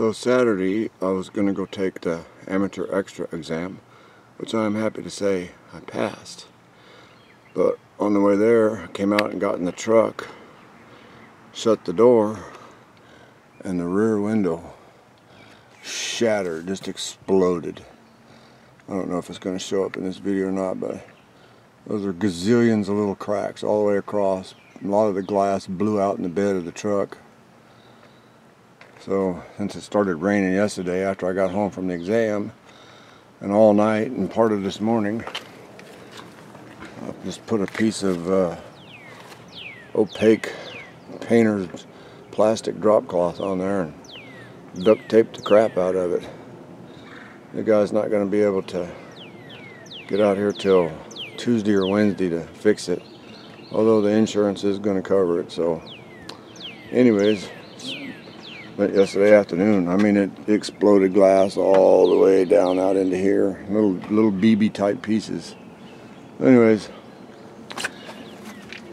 So Saturday I was going to go take the amateur extra exam, which I'm happy to say I passed. But on the way there, I came out and got in the truck, shut the door, and the rear window shattered, just exploded. I don't know if it's going to show up in this video or not, but those are gazillions of little cracks all the way across. A lot of the glass blew out in the bed of the truck. So since it started raining yesterday after I got home from the exam and all night and part of this morning, I just put a piece of uh, opaque painter's plastic drop cloth on there and duct taped the crap out of it. The guy's not going to be able to get out here till Tuesday or Wednesday to fix it although the insurance is going to cover it so anyways yesterday afternoon. I mean, it exploded glass all the way down out into here. Little little BB type pieces. Anyways,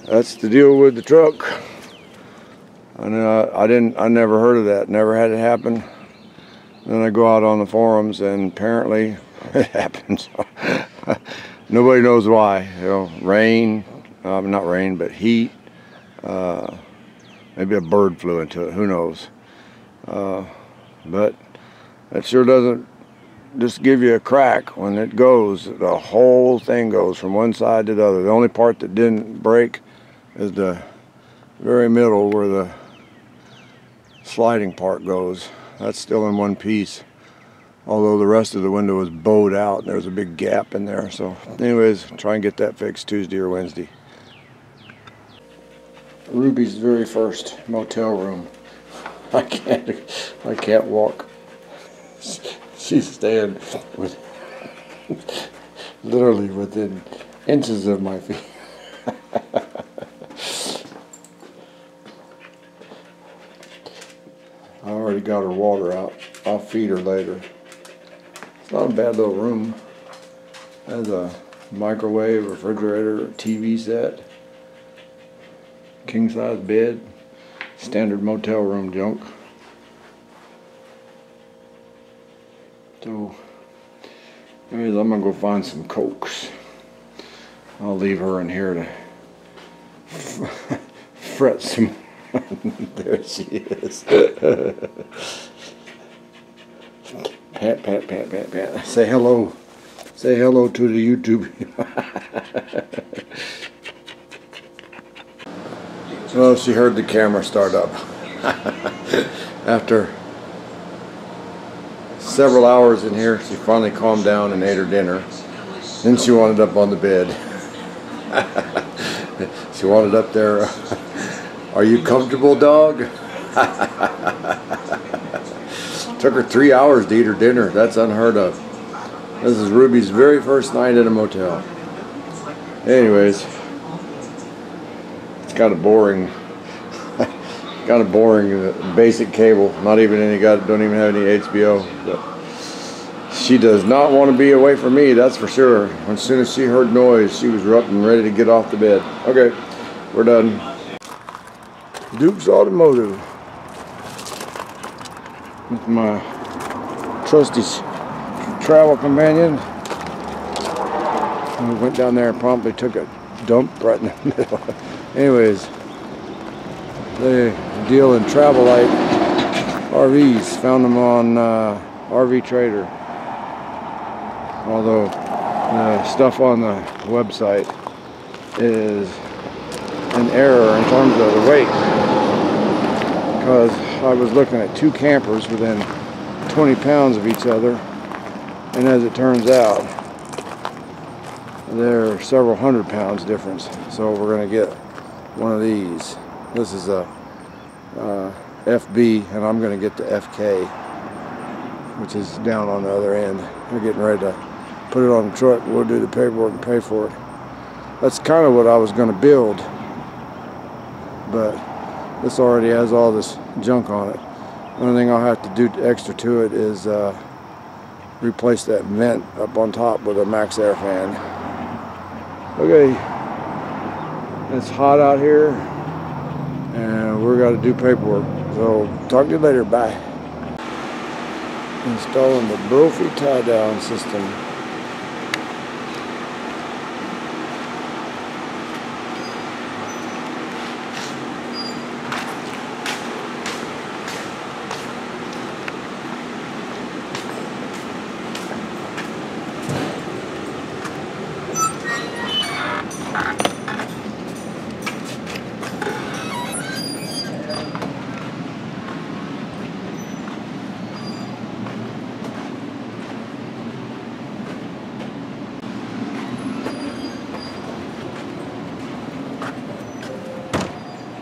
that's the deal with the truck. I know I didn't. I never heard of that. Never had it happen. Then I go out on the forums, and apparently it happens. Nobody knows why. You know, rain, um, not rain, but heat. Uh, maybe a bird flew into it. Who knows? Uh, but it sure doesn't just give you a crack when it goes. The whole thing goes from one side to the other. The only part that didn't break is the very middle where the sliding part goes. That's still in one piece. Although the rest of the window is bowed out and there's a big gap in there. So anyways, try and get that fixed Tuesday or Wednesday. Ruby's very first motel room. I can't, I can't walk. She's staying with, literally within inches of my feet. I already got her water out. I'll feed her later. It's not a bad little room. Has a microwave, refrigerator, TV set, king size bed standard motel room junk. So, anyways, I'm gonna go find some cokes. I'll leave her in here to fret some. there she is. pat, pat, pat, pat, pat. Say hello. Say hello to the YouTube. Well, she heard the camera start up. After several hours in here, she finally calmed down and ate her dinner. Then she wanted up on the bed. she wanted up there. Are you comfortable, dog? Took her three hours to eat her dinner. That's unheard of. This is Ruby's very first night in a motel. Anyways, kind of boring. kind of boring. Uh, basic cable. Not even any. Got don't even have any HBO. But she does not want to be away from me. That's for sure. As soon as she heard noise, she was up and ready to get off the bed. Okay, we're done. Duke's Automotive with my trusty travel companion. we went down there and promptly took a dump right in the middle. Anyways, they deal in Travel Lite RVs. Found them on uh, RV Trader. Although the stuff on the website is an error in terms of the weight. Because I was looking at two campers within 20 pounds of each other. And as it turns out, there are several hundred pounds difference. So we're going to get one of these. This is a uh, FB and I'm going to get the FK which is down on the other end. We're getting ready to put it on the truck. We'll do the paperwork and pay for it. That's kind of what I was going to build but this already has all this junk on it. Only thing I'll have to do extra to it is uh, replace that vent up on top with a MaxxAir fan. Okay. It's hot out here and we're going to do paperwork. So talk to you later. Bye. installing the Brophy tie down system.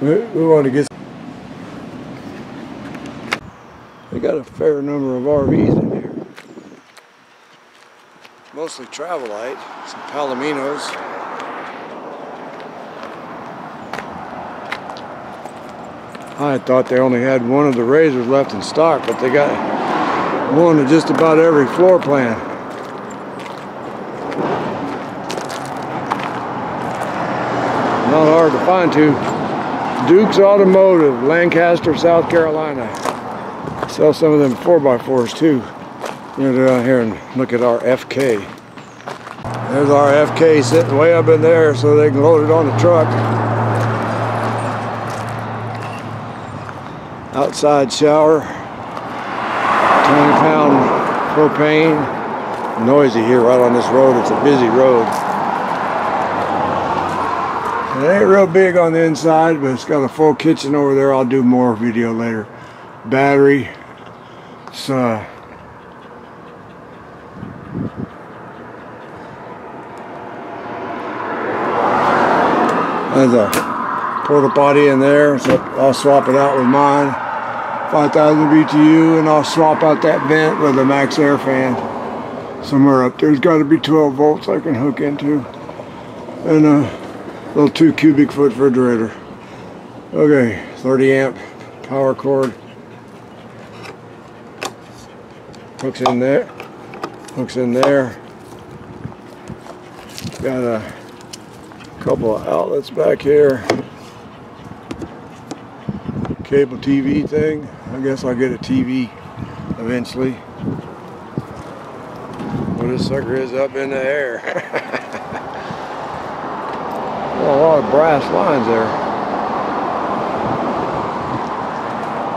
We, we want to get. They got a fair number of RVs in here. Mostly Travel Lite, some Palominos. I thought they only had one of the Razors left in stock, but they got one of just about every floor plan. Not hard to find too. Duke's Automotive, Lancaster, South Carolina. Sell some of them 4x4s too. You know, down here and look at our FK. There's our FK sitting way up in there so they can load it on the truck. Outside shower. 20 pound propane. Noisy here right on this road. It's a busy road. It ain't real big on the inside, but it's got a full kitchen over there. I'll do more video later. Battery. It's uh There's a porta potty in there, so I'll swap it out with mine. 5,000 BTU, and I'll swap out that vent with a MaxxAir fan. Somewhere up there's got to be 12 volts I can hook into. And a little two cubic foot refrigerator. Okay, 30 amp power cord. Hooks in there. Hooks in there. Got a couple of outlets back here. Cable TV thing. I guess I'll get a TV eventually. Well, this sucker is up in the air. well, a lot of brass lines there.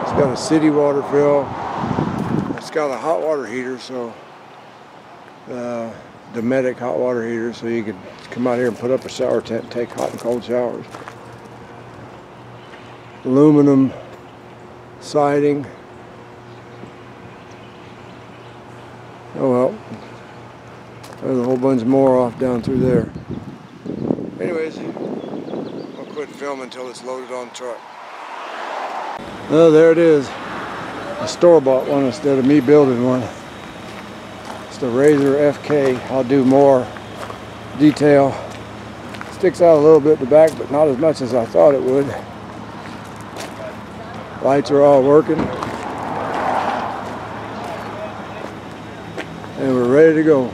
It's got a city water fill. It's got a hot water heater, so uh, Dometic hot water heater, so you can come out here and put up a shower tent and take hot and cold showers. Aluminum siding. Oh well, there's a whole bunch more off down through there. Anyways, Filming until it's loaded on truck. Oh, there it is. A store-bought one instead of me building one. It's the Razor FK. I'll do more detail. Sticks out a little bit the back, but not as much as I thought it would. Lights are all working. And we're ready to go.